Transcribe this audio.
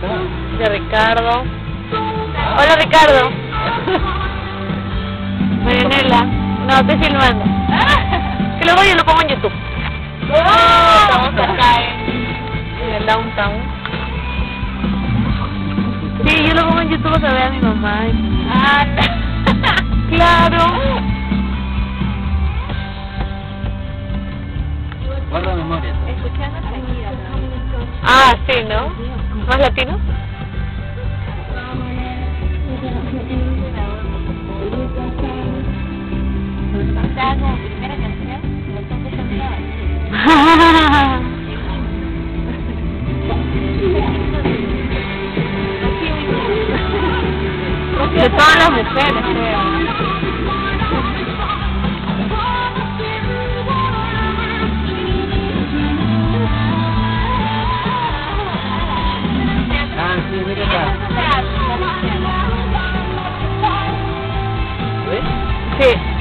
De Ricardo. Hola Ricardo. Marianela. No, estoy filmando. Que luego yo lo pongo en YouTube. Estamos acá en, en el downtown. Sí, yo lo pongo en YouTube para ver a mi mamá. Ah, claro. Guarda memoria. Escuchando. Ah, sí, ¿no? ¿Más latino? Estaba como primera canción, lo están escuchando De todas las mujeres, creo. ¿Ves? Sí.